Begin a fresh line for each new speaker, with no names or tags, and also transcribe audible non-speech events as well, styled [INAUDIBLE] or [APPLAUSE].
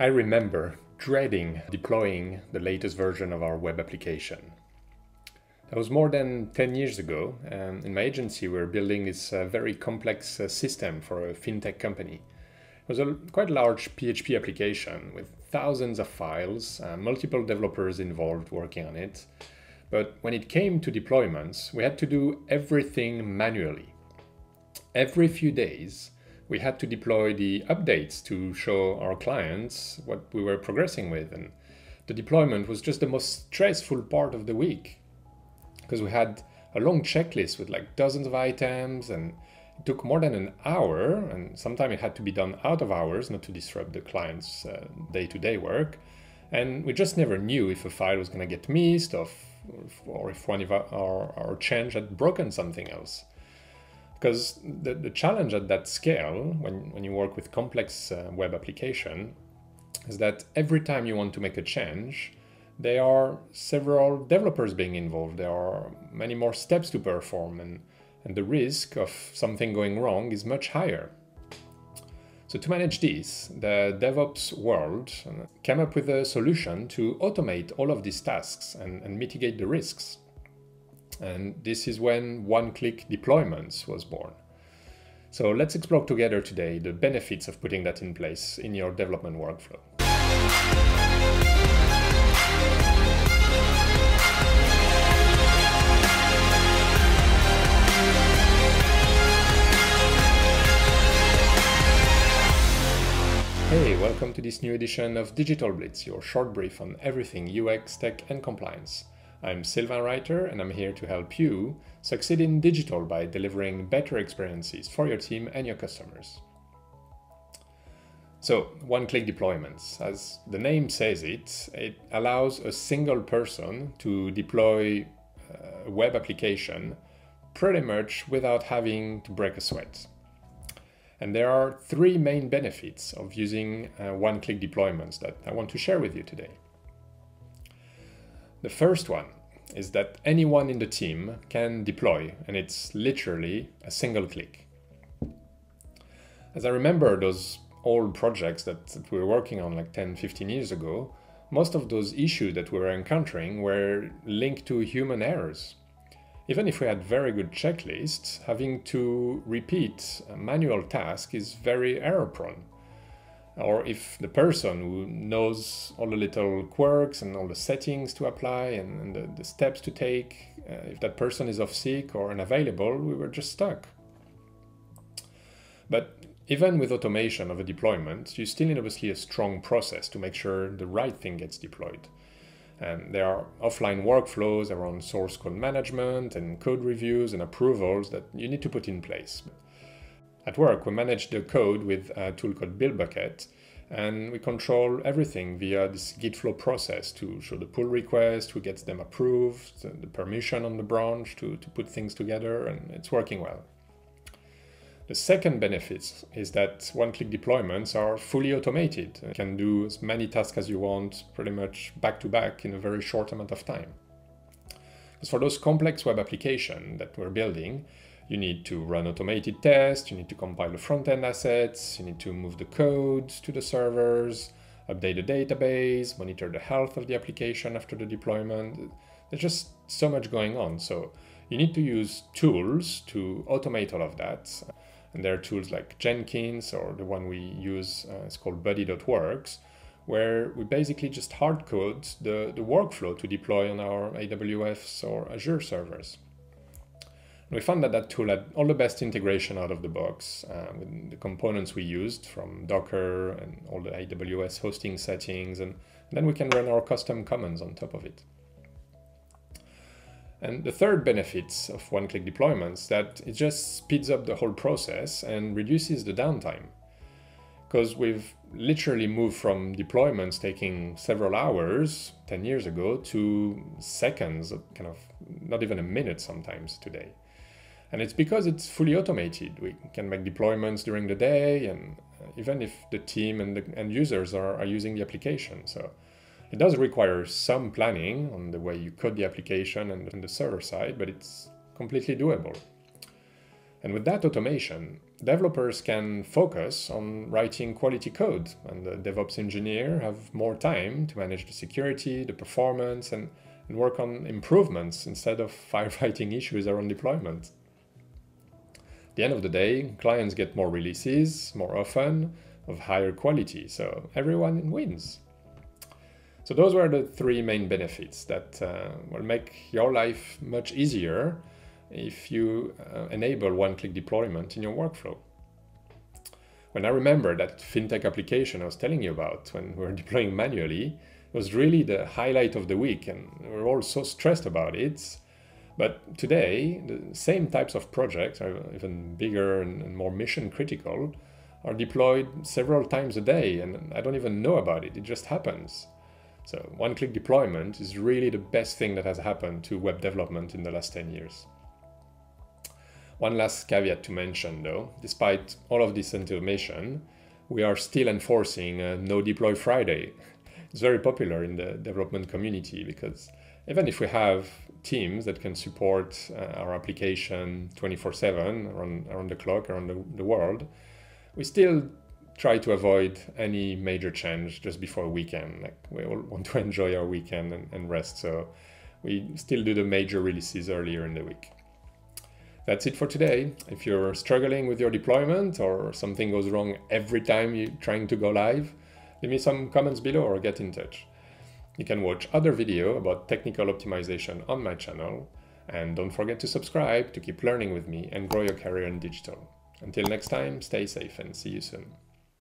I remember dreading deploying the latest version of our web application. That was more than 10 years ago. and in my agency, we were building this uh, very complex uh, system for a fintech company. It was a quite large PHP application with thousands of files, uh, multiple developers involved working on it. But when it came to deployments, we had to do everything manually. Every few days, we had to deploy the updates to show our clients what we were progressing with. And the deployment was just the most stressful part of the week because we had a long checklist with like dozens of items and it took more than an hour and sometimes it had to be done out of hours not to disrupt the client's uh, day-to-day work and we just never knew if a file was going to get missed or if, or if one of our, our change had broken something else because the, the challenge at that scale, when, when you work with complex uh, web application, is that every time you want to make a change, there are several developers being involved. There are many more steps to perform, and, and the risk of something going wrong is much higher. So to manage this, the DevOps world came up with a solution to automate all of these tasks and, and mitigate the risks. And this is when one-click deployments was born. So let's explore together today the benefits of putting that in place in your development workflow. Hey, welcome to this new edition of Digital Blitz, your short brief on everything UX, tech, and compliance. I'm Sylvain Reiter and I'm here to help you succeed in digital by delivering better experiences for your team and your customers. So, one click deployments. As the name says it, it allows a single person to deploy a web application pretty much without having to break a sweat. And there are three main benefits of using uh, one click deployments that I want to share with you today. The first one is that anyone in the team can deploy, and it's literally a single click. As I remember those old projects that, that we were working on like 10, 15 years ago, most of those issues that we were encountering were linked to human errors. Even if we had very good checklists, having to repeat a manual task is very error prone or if the person who knows all the little quirks and all the settings to apply and, and the, the, steps to take, uh, if that person is off sick or unavailable, we were just stuck. But even with automation of a deployment, you still need obviously a strong process to make sure the right thing gets deployed. And there are offline workflows around source code management and code reviews and approvals that you need to put in place. At work, we manage the code with a tool called Bitbucket, and we control everything via this Git flow process to show the pull request, who gets them approved, the permission on the branch to, to put things together, and it's working well. The second benefit is that one-click deployments are fully automated. You can do as many tasks as you want, pretty much back-to-back -back in a very short amount of time. As for those complex web applications that we're building, you need to run automated tests, you need to compile the front-end assets, you need to move the code to the servers, update the database, monitor the health of the application after the deployment. There's just so much going on. So you need to use tools to automate all of that. And there are tools like Jenkins or the one we use, uh, it's called buddy.works, where we basically just hard code the, the workflow to deploy on our AWS or Azure servers we found that that tool had all the best integration out of the box uh, with the components we used from Docker and all the AWS hosting settings, and then we can run our custom commands on top of it. And the third benefit of one-click deployments that it just speeds up the whole process and reduces the downtime. Because we've literally moved from deployments taking several hours 10 years ago to seconds, kind of not even a minute sometimes today. And it's because it's fully automated. We can make deployments during the day, and uh, even if the team and the end users are, are using the application. So it does require some planning on the way you code the application and, and the server side, but it's completely doable. And with that automation, developers can focus on writing quality code, and the DevOps engineer have more time to manage the security, the performance, and, and work on improvements instead of [LAUGHS] firefighting issues around deployment. At the end of the day, clients get more releases more often of higher quality, so everyone wins. So those were the three main benefits that uh, will make your life much easier if you uh, enable one-click deployment in your workflow. When I remember that fintech application I was telling you about when we were [LAUGHS] deploying manually, it was really the highlight of the week and we were all so stressed about it. But today, the same types of projects, are even bigger and more mission critical, are deployed several times a day and I don't even know about it, it just happens. So one-click deployment is really the best thing that has happened to web development in the last 10 years. One last caveat to mention though, despite all of this information, we are still enforcing uh, no deploy Friday. It's very popular in the development community because even if we have teams that can support uh, our application 24-7 around, around the clock, around the, the world, we still try to avoid any major change just before a weekend. Like we all want to [LAUGHS] enjoy our weekend and, and rest, so we still do the major releases earlier in the week. That's it for today. If you're struggling with your deployment or something goes wrong every time you're trying to go live, leave me some comments below or get in touch. You can watch other video about technical optimization on my channel and don't forget to subscribe to keep learning with me and grow your career in digital. Until next time, stay safe and see you soon.